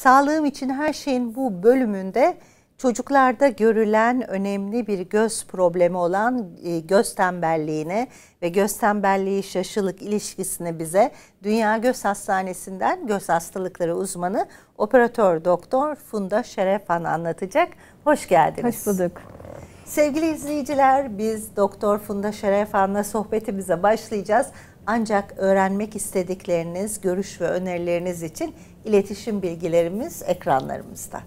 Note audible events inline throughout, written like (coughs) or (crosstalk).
Sağlığım için her şeyin bu bölümünde çocuklarda görülen önemli bir göz problemi olan e, göz tembelliğine ve göz tembelliği şaşılık ilişkisini bize Dünya Göz Hastanesi'nden göz hastalıkları uzmanı operatör doktor Funda Şerefhan anlatacak. Hoş geldiniz. Hoş bulduk. Sevgili izleyiciler biz Doktor Funda Şerefhan'la sohbetimize başlayacağız. Ancak öğrenmek istedikleriniz, görüş ve önerileriniz için iletişim bilgilerimiz ekranlarımızda.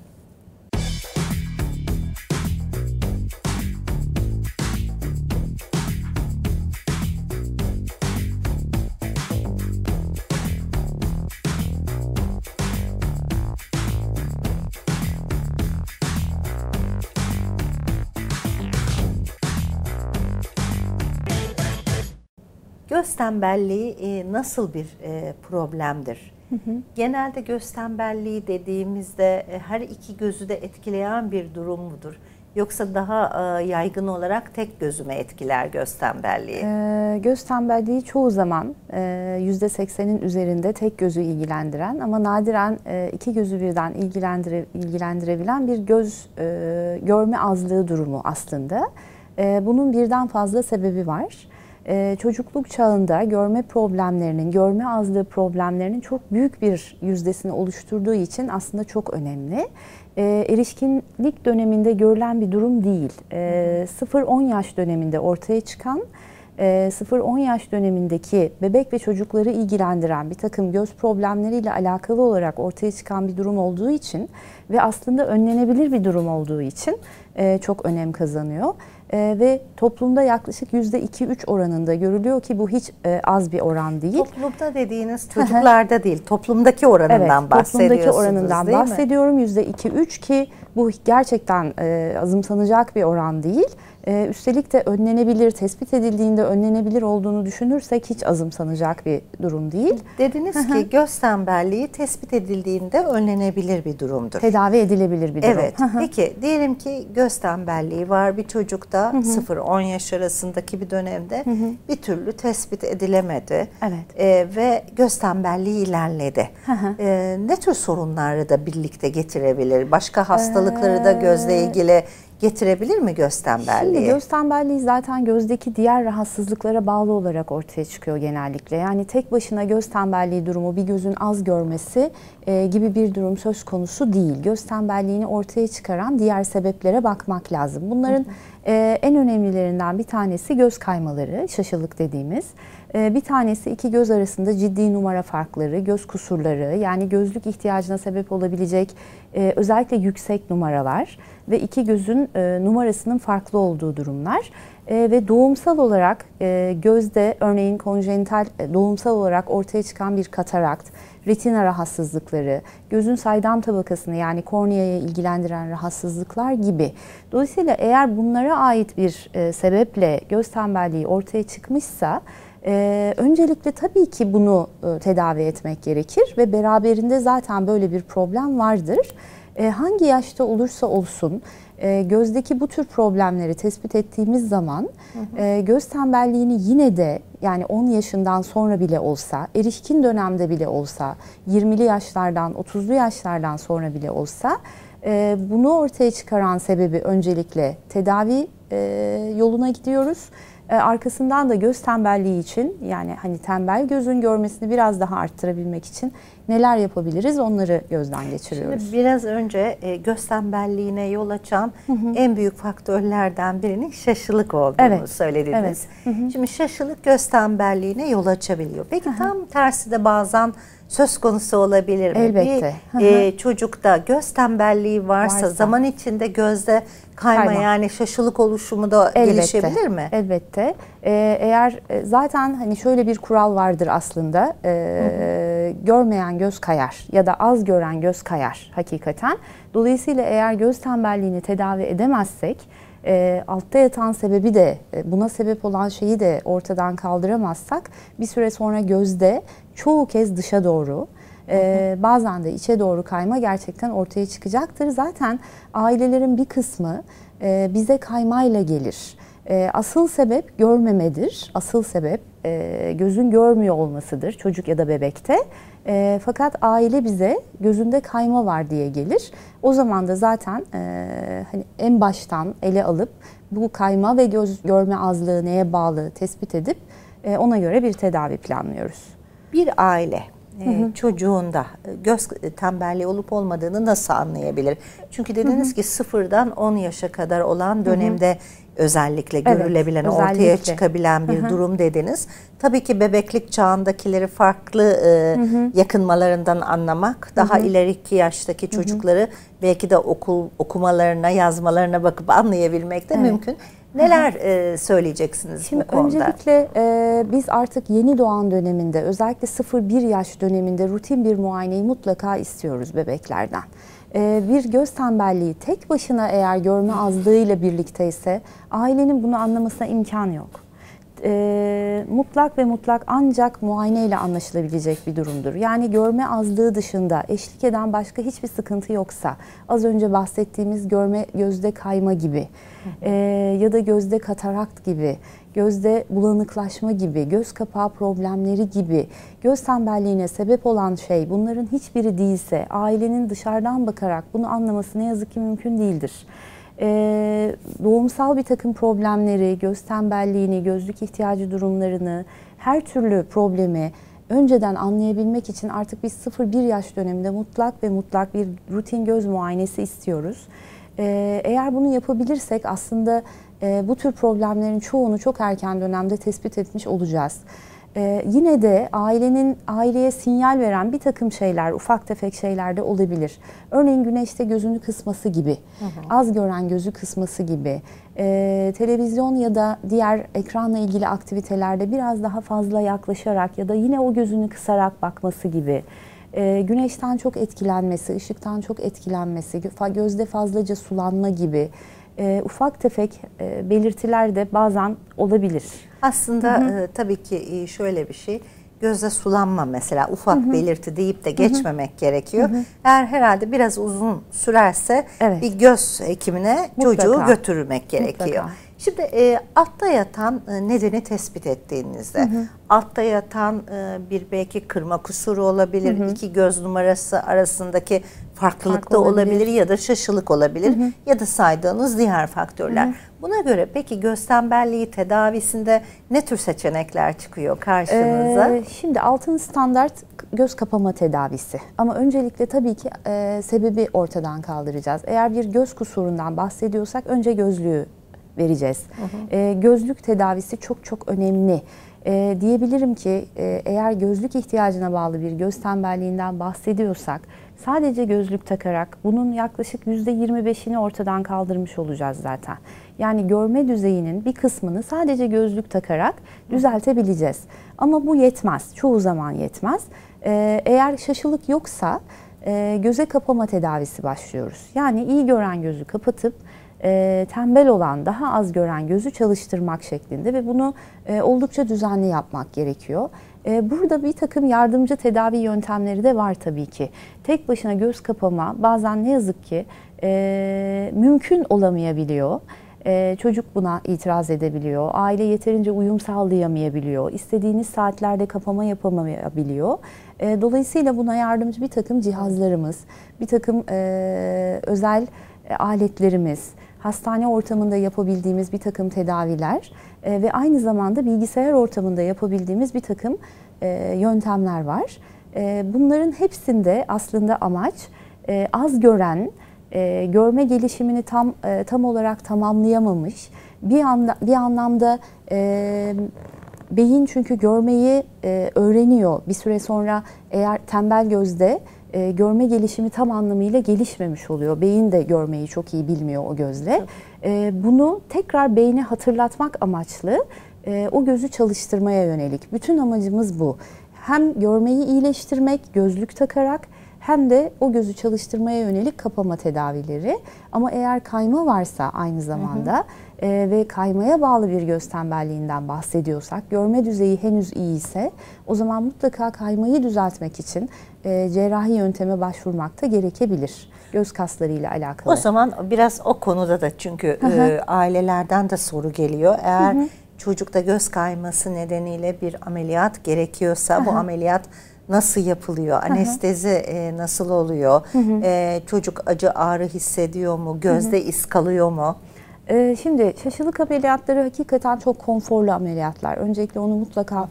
Göz tembelliği e, nasıl bir e, problemdir? Hı hı. Genelde göz tembelliği dediğimizde e, her iki gözü de etkileyen bir durum mudur? Yoksa daha yaygın olarak tek gözüme etkiler göz tembelliği? Ee, göz tembelliği çoğu zaman %80'in üzerinde tek gözü ilgilendiren ama nadiren iki gözü birden ilgilendire, ilgilendirebilen bir göz görme azlığı durumu aslında. Bunun birden fazla sebebi var e, çocukluk çağında görme problemlerinin, görme azlığı problemlerinin çok büyük bir yüzdesini oluşturduğu için aslında çok önemli. E, erişkinlik döneminde görülen bir durum değil. E, 0-10 yaş döneminde ortaya çıkan 0-10 e, yaş dönemindeki bebek ve çocukları ilgilendiren bir takım göz problemleriyle alakalı olarak ortaya çıkan bir durum olduğu için ve aslında önlenebilir bir durum olduğu için e, çok önem kazanıyor e, ve toplumda yaklaşık yüzde iki-üç oranında görülüyor ki bu hiç e, az bir oran değil. Toplumda dediğiniz çocuklarda değil, toplumdaki oranından evet, bahsediyorsunuz toplumdaki oranından bahsediyorum. Yüzde iki-üç ki bu gerçekten azımsanacak bir oran değil. Ee, üstelik de önlenebilir, tespit edildiğinde önlenebilir olduğunu düşünürsek hiç azımsanacak bir durum değil. Dediniz ki göz tembelliği tespit edildiğinde önlenebilir bir durumdur. Tedavi edilebilir bir durum. Evet. Peki diyelim ki göz tembelliği var bir çocukta 0-10 yaş arasındaki bir dönemde bir türlü tespit edilemedi. Evet. Ee, ve göz tembelliği ilerledi. Ee, ne tür sorunları da birlikte getirebilir? Başka hastalıkları da gözle ee, ilgili getirebilir mi göz tembelliği? Şimdi göz tembelliği zaten gözdeki diğer rahatsızlıklara bağlı olarak ortaya çıkıyor genellikle. Yani tek başına göz tembelliği durumu bir gözün az görmesi e, gibi bir durum söz konusu değil. Göz tembelliğini ortaya çıkaran diğer sebeplere bakmak lazım. Bunların e, en önemlilerinden bir tanesi göz kaymaları, şaşılık dediğimiz. E, bir tanesi iki göz arasında ciddi numara farkları, göz kusurları yani gözlük ihtiyacına sebep olabilecek e, özellikle yüksek numaralar ve iki gözün e, numarasının farklı olduğu durumlar. E, ve doğumsal olarak gözde örneğin konjenital doğumsal olarak ortaya çıkan bir katarakt, retina rahatsızlıkları, gözün saydam tabakasını yani korneaya ilgilendiren rahatsızlıklar gibi. Dolayısıyla eğer bunlara ait bir sebeple göz tembelliği ortaya çıkmışsa ee, öncelikle tabii ki bunu e, tedavi etmek gerekir ve beraberinde zaten böyle bir problem vardır. E, hangi yaşta olursa olsun e, gözdeki bu tür problemleri tespit ettiğimiz zaman hı hı. E, göz tembelliğini yine de yani 10 yaşından sonra bile olsa, erişkin dönemde bile olsa, 20'li yaşlardan, 30'lu yaşlardan sonra bile olsa e, bunu ortaya çıkaran sebebi öncelikle tedavi e, yoluna gidiyoruz. E, arkasından da göz tembelliği için yani hani tembel gözün görmesini biraz daha arttırabilmek için neler yapabiliriz onları gözden geçiriyoruz. Şimdi biraz önce e, göz tembelliğine yol açan hı hı. en büyük faktörlerden birinin şaşılık olduğunu evet. söylediniz. Evet. Hı hı. Şimdi şaşılık göz tembelliğine yol açabiliyor. Peki hı hı. tam tersi de bazen söz konusu olabilir mi? Elbette. Bir e, çocukta göz tembelliği varsa, varsa zaman içinde gözde kayma, kayma yani şaşılık oluşumu da Elbette. gelişebilir mi? Elbette. Ee, eğer e, zaten hani şöyle bir kural vardır aslında. E, hı. Görmeyen göz kayar ya da az gören göz kayar hakikaten. Dolayısıyla eğer göz tembelliğini tedavi edemezsek e, altta yatan sebebi de e, buna sebep olan şeyi de ortadan kaldıramazsak bir süre sonra gözde çoğu kez dışa doğru e, bazen de içe doğru kayma gerçekten ortaya çıkacaktır. Zaten ailelerin bir kısmı e, bize kaymayla gelir. E, asıl sebep görmemedir. Asıl sebep e, gözün görmüyor olmasıdır çocuk ya da bebekte. E, fakat aile bize gözünde kayma var diye gelir. O zaman da zaten e, hani en baştan ele alıp bu kayma ve göz görme azlığı neye bağlı tespit edip e, ona göre bir tedavi planlıyoruz. Bir aile e, çocuğunda göz tembelliği olup olmadığını nasıl anlayabilir? Çünkü dediniz hı hı. ki sıfırdan 10 yaşa kadar olan dönemde hı hı özellikle görülebilen, evet, özellikle. ortaya çıkabilen bir Hı-hı. durum dediniz. Tabii ki bebeklik çağındakileri farklı e, yakınmalarından anlamak, daha Hı-hı. ileriki yaştaki çocukları Hı-hı. belki de okul okumalarına, yazmalarına bakıp anlayabilmek de evet. mümkün. Neler e, söyleyeceksiniz Şimdi bu konuda? Öncelikle e, biz artık yeni doğan döneminde özellikle 0-1 yaş döneminde rutin bir muayeneyi mutlaka istiyoruz bebeklerden. Ee, bir göz tembelliği tek başına eğer görme azlığıyla birlikte ise ailenin bunu anlamasına imkan yok. E, mutlak ve mutlak ancak muayeneyle anlaşılabilecek bir durumdur. Yani görme azlığı dışında eşlik eden başka hiçbir sıkıntı yoksa az önce bahsettiğimiz görme gözde kayma gibi e, ya da gözde katarakt gibi gözde bulanıklaşma gibi, göz kapağı problemleri gibi göz tembelliğine sebep olan şey bunların hiçbiri değilse ailenin dışarıdan bakarak bunu anlaması ne yazık ki mümkün değildir. Ee, doğumsal bir takım problemleri, göz tembelliğini, gözlük ihtiyacı durumlarını, her türlü problemi önceden anlayabilmek için artık biz 0-1 yaş döneminde mutlak ve mutlak bir rutin göz muayenesi istiyoruz. Ee, eğer bunu yapabilirsek aslında e, bu tür problemlerin çoğunu çok erken dönemde tespit etmiş olacağız. Ee, yine de ailenin aileye sinyal veren bir takım şeyler, ufak tefek şeyler de olabilir. Örneğin güneşte gözünü kısması gibi, hı hı. az gören gözü kısması gibi, e, televizyon ya da diğer ekranla ilgili aktivitelerde biraz daha fazla yaklaşarak ya da yine o gözünü kısarak bakması gibi. E, güneşten çok etkilenmesi, ışıktan çok etkilenmesi, gözde fazlaca sulanma gibi e, ufak tefek e, belirtiler de bazen olabilir. Aslında hı hı. E, tabii ki e, şöyle bir şey gözde sulanma mesela ufak hı hı. belirti deyip de geçmemek hı hı. gerekiyor. Hı hı. Eğer herhalde biraz uzun sürerse evet. bir göz hekimine Mutlaka. çocuğu götürmek gerekiyor. Mutlaka. Şimdi e, altta yatan e, nedeni tespit ettiğinizde hı hı. altta yatan e, bir belki kırma kusuru olabilir, hı hı. iki göz numarası arasındaki farklılık da olabilir. olabilir ya da şaşılık olabilir hı hı. ya da saydığınız diğer faktörler. Hı hı. Buna göre peki göz tembelliği tedavisinde ne tür seçenekler çıkıyor karşınıza? Ee, şimdi altın standart göz kapama tedavisi. Ama öncelikle tabii ki e, sebebi ortadan kaldıracağız. Eğer bir göz kusurundan bahsediyorsak önce gözlüğü vereceğiz. Hı hı. E, gözlük tedavisi çok çok önemli. E, diyebilirim ki e, eğer gözlük ihtiyacına bağlı bir göz tembelliğinden bahsediyorsak sadece gözlük takarak bunun yaklaşık %25'ini ortadan kaldırmış olacağız zaten. Yani görme düzeyinin bir kısmını sadece gözlük takarak düzeltebileceğiz. Ama bu yetmez. Çoğu zaman yetmez. E, eğer şaşılık yoksa e, göze kapama tedavisi başlıyoruz. Yani iyi gören gözü kapatıp e, tembel olan, daha az gören gözü çalıştırmak şeklinde ve bunu e, oldukça düzenli yapmak gerekiyor. E, burada bir takım yardımcı tedavi yöntemleri de var tabii ki. Tek başına göz kapama bazen ne yazık ki e, mümkün olamayabiliyor. Ee, çocuk buna itiraz edebiliyor. Aile yeterince uyum sağlayamayabiliyor. İstediğiniz saatlerde kapama yapamayabiliyor. Ee, dolayısıyla buna yardımcı bir takım cihazlarımız, bir takım e, özel e, aletlerimiz, hastane ortamında yapabildiğimiz bir takım tedaviler e, ve aynı zamanda bilgisayar ortamında yapabildiğimiz bir takım e, yöntemler var. E, bunların hepsinde aslında amaç az gören, görme gelişimini tam tam olarak tamamlayamamış, bir, anda, bir anlamda beyin çünkü görmeyi öğreniyor. Bir süre sonra eğer tembel gözde e, görme gelişimi tam anlamıyla gelişmemiş oluyor. Beyin de görmeyi çok iyi bilmiyor o gözle. E, bunu tekrar beyni hatırlatmak amaçlı e, o gözü çalıştırmaya yönelik. Bütün amacımız bu. Hem görmeyi iyileştirmek, gözlük takarak hem de o gözü çalıştırmaya yönelik kapama tedavileri. Ama eğer kayma varsa aynı zamanda hı hı. E, ve kaymaya bağlı bir göz tembelliğinden bahsediyorsak, görme düzeyi henüz iyi ise o zaman mutlaka kaymayı düzeltmek için e, cerrahi yönteme başvurmak da gerekebilir. Göz kaslarıyla alakalı. O zaman biraz o konuda da çünkü hı hı. E, ailelerden de soru geliyor. Eğer hı hı çocukta göz kayması nedeniyle bir ameliyat gerekiyorsa bu ameliyat nasıl yapılıyor? Anestezi e, nasıl oluyor? E, çocuk acı ağrı hissediyor mu? Gözde iz kalıyor mu? Ee, şimdi şaşılık ameliyatları hakikaten çok konforlu ameliyatlar. Öncelikle onu mutlaka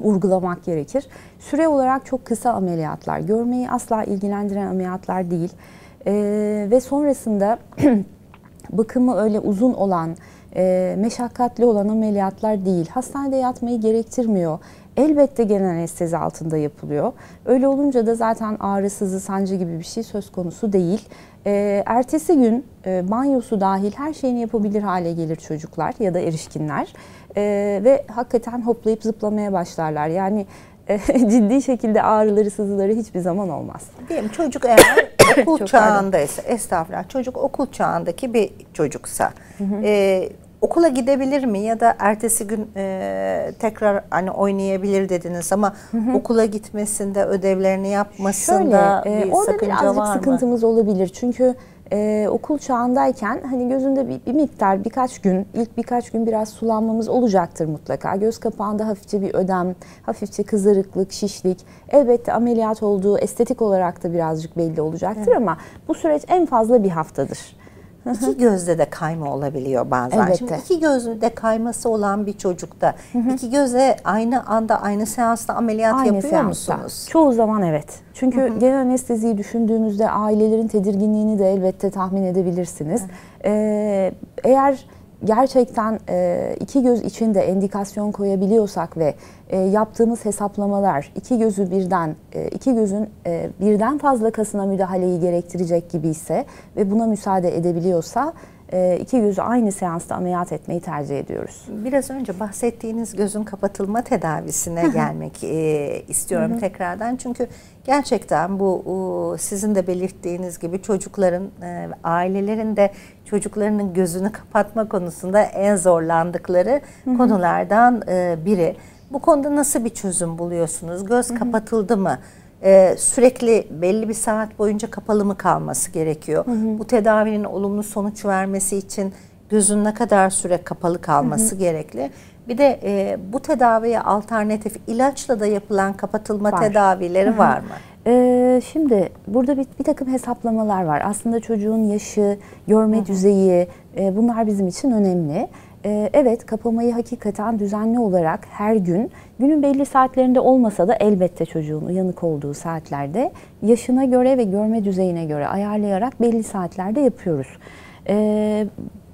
vurgulamak gerekir. Süre olarak çok kısa ameliyatlar. Görmeyi asla ilgilendiren ameliyatlar değil. Ee, ve sonrasında (clears throat) bakımı öyle uzun olan, e, meşakkatli olan ameliyatlar değil. Hastanede yatmayı gerektirmiyor. Elbette genel anestezi altında yapılıyor. Öyle olunca da zaten ağrısızı, sancı gibi bir şey söz konusu değil. E, ertesi gün e, banyosu dahil her şeyini yapabilir hale gelir çocuklar ya da erişkinler. E, ve hakikaten hoplayıp zıplamaya başlarlar. Yani e, (laughs) ciddi şekilde ağrıları, sızıları hiçbir zaman olmaz. Diyelim çocuk eğer (coughs) okul çağındaysa, estağfurullah çocuk okul çağındaki bir çocuksa e, okula gidebilir mi ya da ertesi gün e, tekrar hani oynayabilir dediniz ama okula gitmesinde ödevlerini yapmasında Şöyle, e, bir orada sakınca birazcık var mı? sıkıntımız olabilir. Çünkü e, okul çağındayken hani gözünde bir, bir miktar birkaç gün, ilk birkaç gün biraz sulanmamız olacaktır mutlaka. Göz kapağında hafifçe bir ödem, hafifçe kızarıklık, şişlik. Elbette ameliyat olduğu estetik olarak da birazcık belli olacaktır ama bu süreç en fazla bir haftadır. İki gözde de kayma olabiliyor bazen. Elbette. Şimdi iki gözde kayması olan bir çocukta iki göze aynı anda aynı seansta ameliyat Aynı yapıyor seansta. musunuz? Çoğu zaman evet. Çünkü genel anesteziyi düşündüğünüzde ailelerin tedirginliğini de elbette tahmin edebilirsiniz. Ee, eğer gerçekten e, iki göz için de endikasyon koyabiliyorsak ve e, yaptığımız hesaplamalar iki gözü birden, e, iki gözün e, birden fazla kasına müdahaleyi gerektirecek gibi ise ve buna müsaade edebiliyorsa iki gözü aynı seansta ameliyat etmeyi tercih ediyoruz. Biraz önce bahsettiğiniz gözün kapatılma tedavisine gelmek e, istiyorum tekrardan. Çünkü gerçekten bu sizin de belirttiğiniz gibi çocukların, e, ailelerin de çocuklarının gözünü kapatma konusunda en zorlandıkları konulardan e, biri. Bu konuda nasıl bir çözüm buluyorsunuz? Göz kapatıldı mı? Ee, sürekli belli bir saat boyunca kapalı mı kalması gerekiyor? Bu tedavinin olumlu sonuç vermesi için gözün ne kadar süre kapalı kalması gerekli? Bir de e, bu tedaviye alternatif ilaçla da yapılan kapatılma Var. tedavileri var mı? Ee, şimdi burada bir, bir takım hesaplamalar var. Aslında çocuğun yaşı, görme düzeyi e, bunlar bizim için önemli. Ee, evet kapamayı hakikaten düzenli olarak her gün günün belli saatlerinde olmasa da elbette çocuğun uyanık olduğu saatlerde yaşına göre ve görme düzeyine göre ayarlayarak belli saatlerde yapıyoruz. Ee,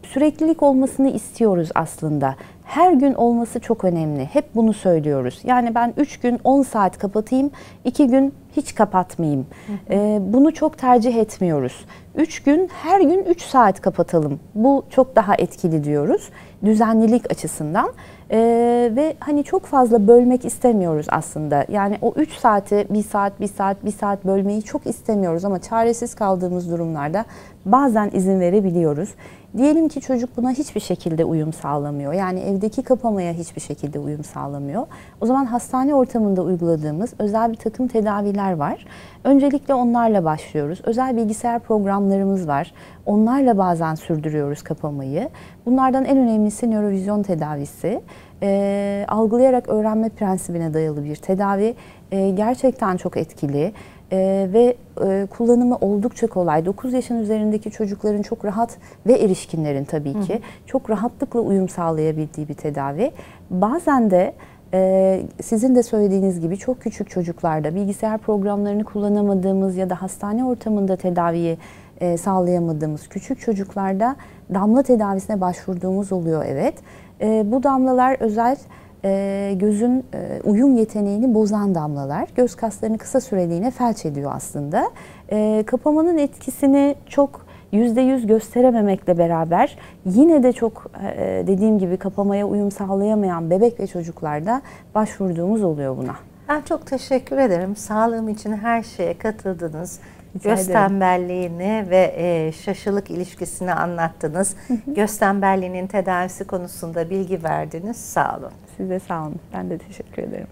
süreklilik olmasını istiyoruz aslında. Her gün olması çok önemli. Hep bunu söylüyoruz. Yani ben 3 gün 10 saat kapatayım, 2 gün hiç kapatmayayım. Ee, bunu çok tercih etmiyoruz. 3 gün her gün 3 saat kapatalım. Bu çok daha etkili diyoruz. Düzenlilik açısından. Ee, ve hani çok fazla bölmek istemiyoruz aslında. Yani o 3 saati 1 saat, 1 saat, 1 saat bölmeyi çok istemiyoruz ama çaresiz kaldığımız durumlarda bazen izin verebiliyoruz. Diyelim ki çocuk buna hiçbir şekilde uyum sağlamıyor. Yani evdeki kapamaya hiçbir şekilde uyum sağlamıyor. O zaman hastane ortamında uyguladığımız özel bir takım tedaviler var. Öncelikle onlarla başlıyoruz. Özel bilgisayar programlarımız var. Onlarla bazen sürdürüyoruz kapamayı. Bunlardan en önemlisi nörovizyon tedavisi. Ee, algılayarak öğrenme prensibine dayalı bir tedavi. Ee, gerçekten çok etkili. Ee, ve e, kullanımı oldukça kolay. 9 yaşın üzerindeki çocukların çok rahat ve erişkinlerin tabii ki çok rahatlıkla uyum sağlayabildiği bir tedavi. Bazen de e, sizin de söylediğiniz gibi çok küçük çocuklarda bilgisayar programlarını kullanamadığımız ya da hastane ortamında tedaviyi e, sağlayamadığımız küçük çocuklarda damla tedavisine başvurduğumuz oluyor evet. E, bu damlalar özel e, gözün e, uyum yeteneğini bozan damlalar. Göz kaslarını kısa süreliğine felç ediyor aslında. E, kapamanın etkisini çok yüzde yüz gösterememekle beraber yine de çok e, dediğim gibi kapamaya uyum sağlayamayan bebek ve çocuklarda başvurduğumuz oluyor buna. Ben çok teşekkür ederim. Sağlığım için her şeye katıldınız. Rica Göz tembelliğini ve e, şaşılık ilişkisini anlattınız. Göz tembelliğinin tedavisi konusunda bilgi verdiniz. Sağ olun. Size sağ olun. Ben de teşekkür ederim.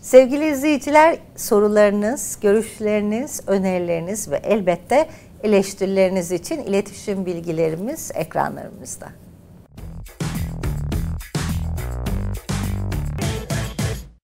Sevgili izleyiciler, sorularınız, görüşleriniz, önerileriniz ve elbette eleştirileriniz için iletişim bilgilerimiz ekranlarımızda.